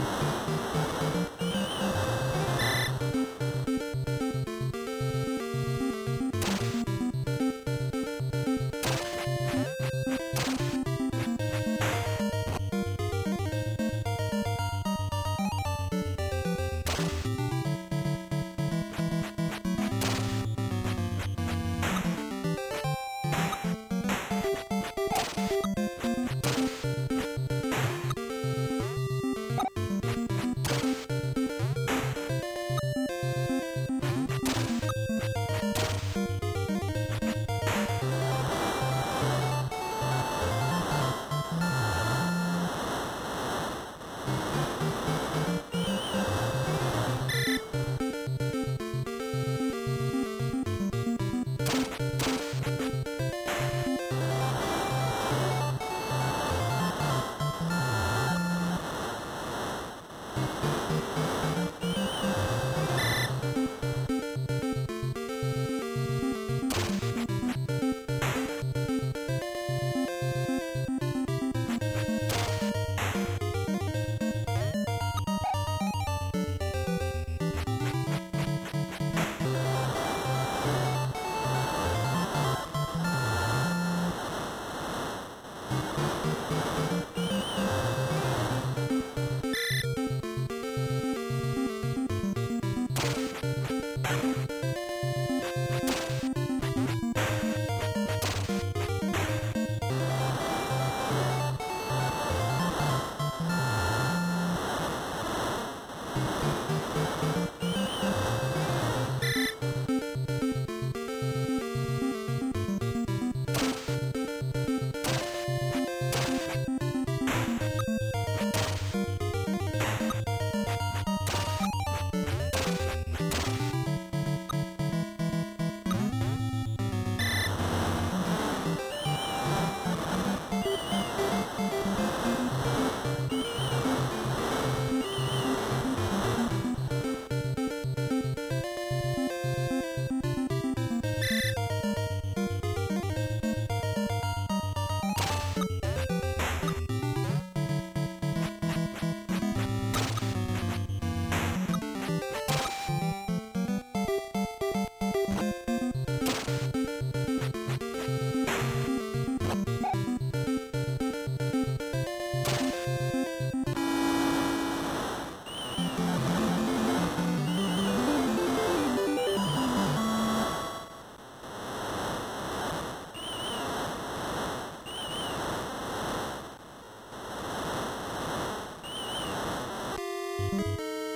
you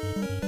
you